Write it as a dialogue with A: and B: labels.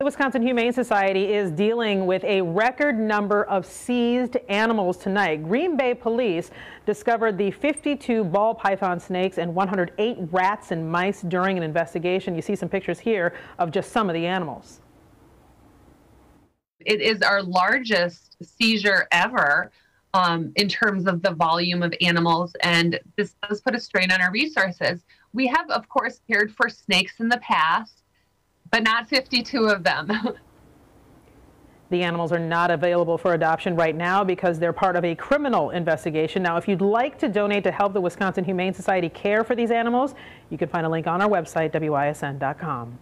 A: The Wisconsin Humane Society is dealing with a record number of seized animals tonight. Green Bay police discovered the 52 ball python snakes and 108 rats and mice during an investigation. You see some pictures here of just some of the animals.
B: It is our largest seizure ever um, in terms of the volume of animals, and this does put a strain on our resources. We have, of course, cared for snakes in the past but not 52 of them.
A: The animals are not available for adoption right now because they're part of a criminal investigation. Now, if you'd like to donate to help the Wisconsin Humane Society care for these animals, you can find a link on our website, WISN.com.